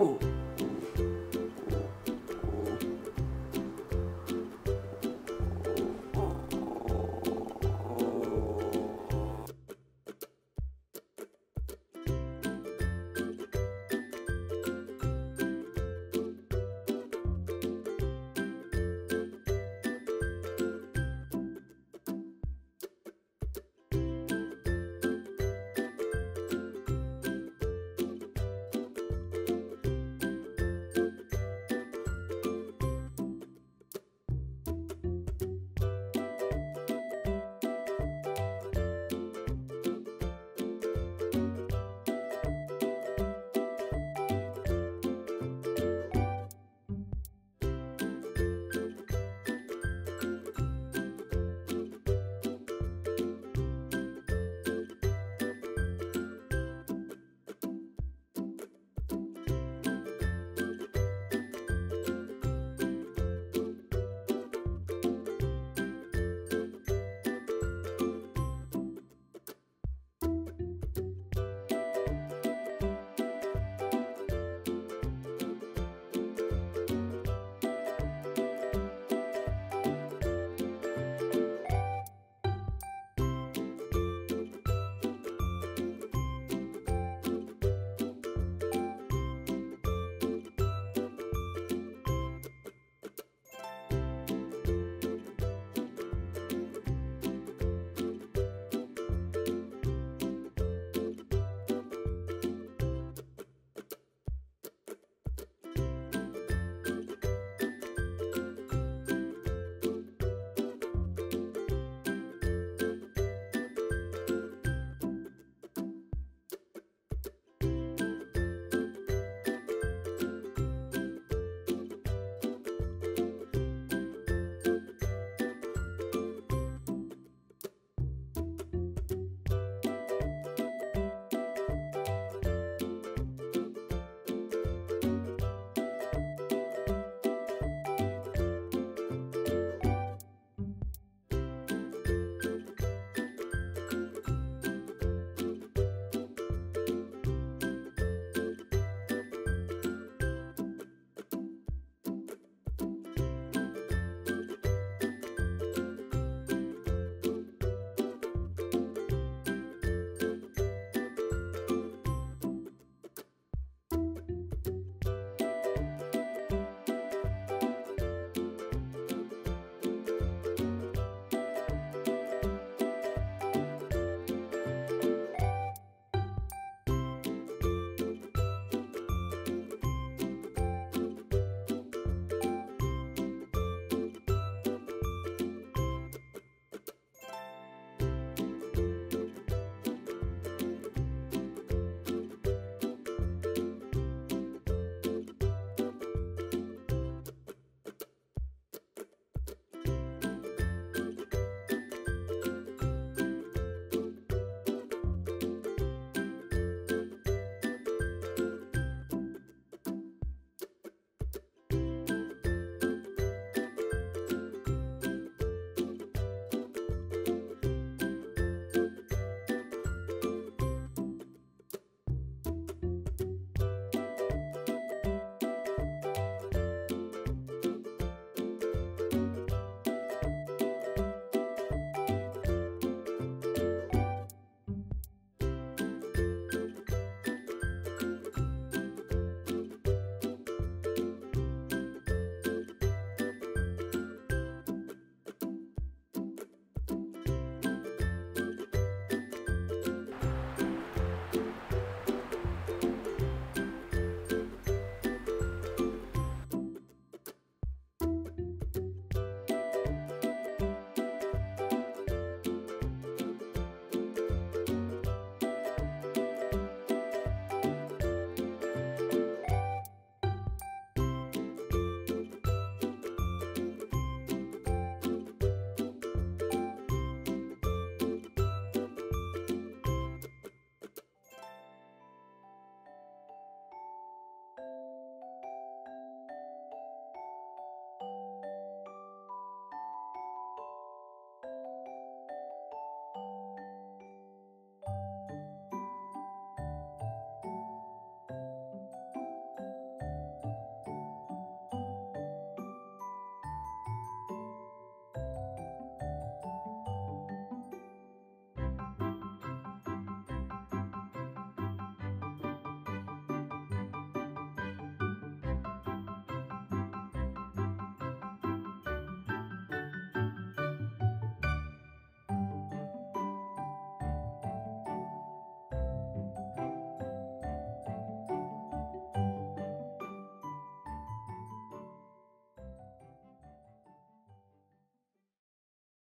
pouco.